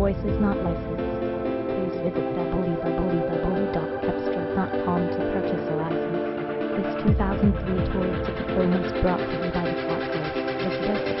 voice is not licensed. Please visit www.cepstral.com to purchase a license. This 2003 toy Tacoma is brought to you by the platform House, the at